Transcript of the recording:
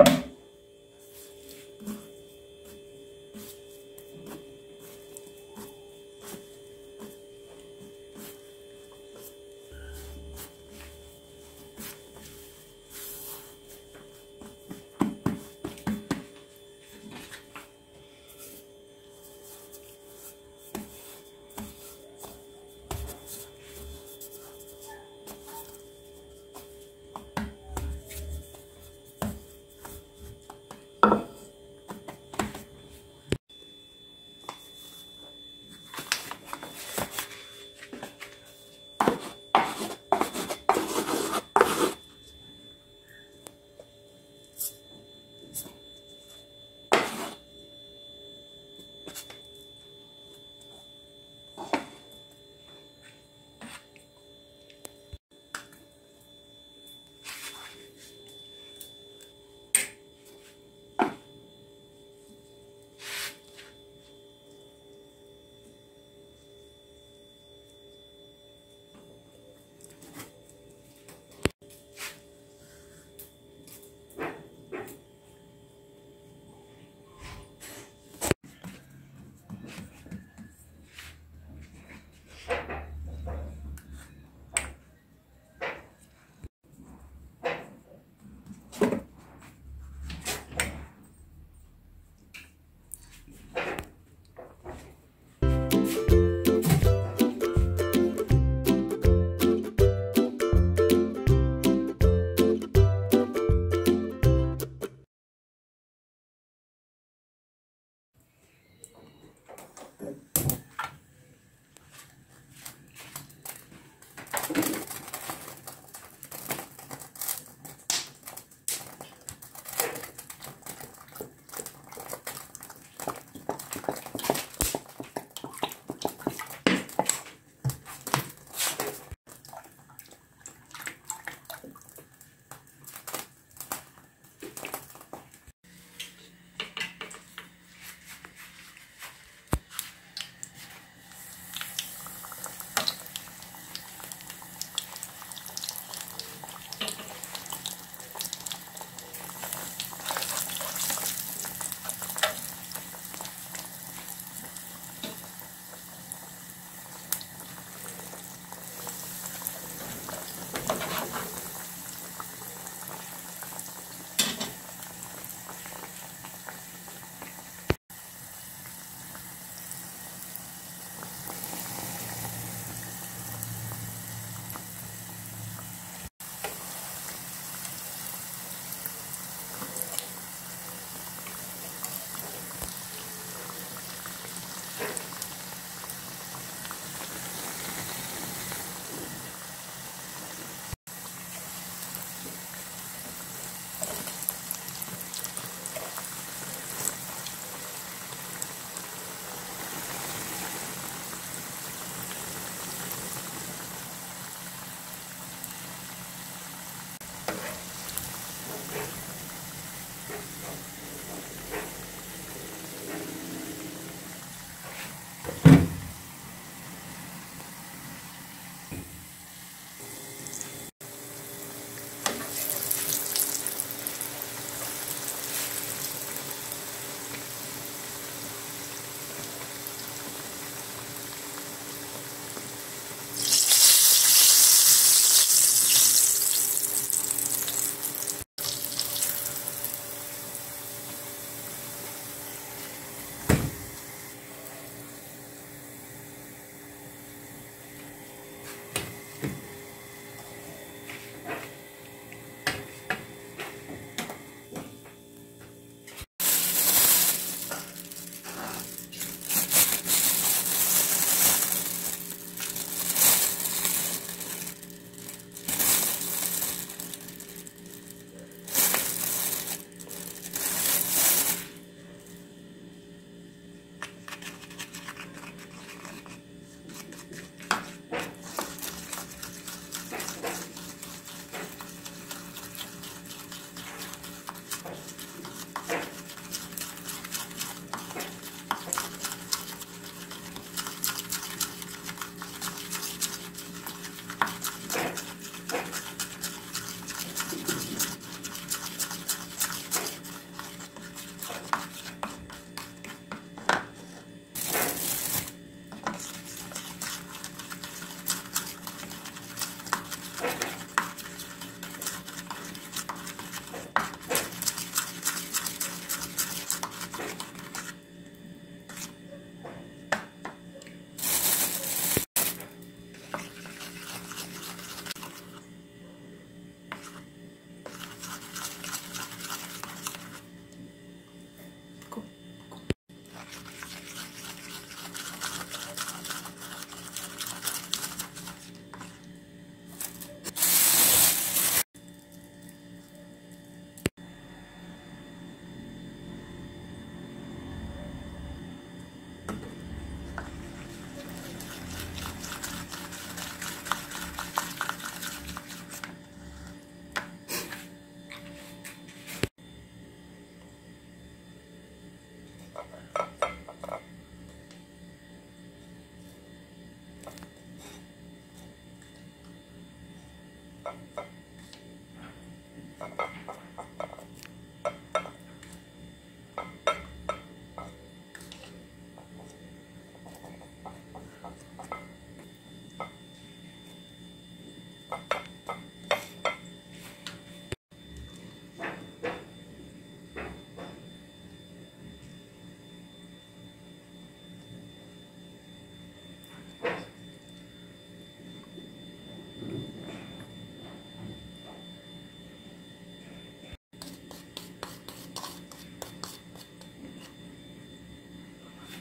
you. Thank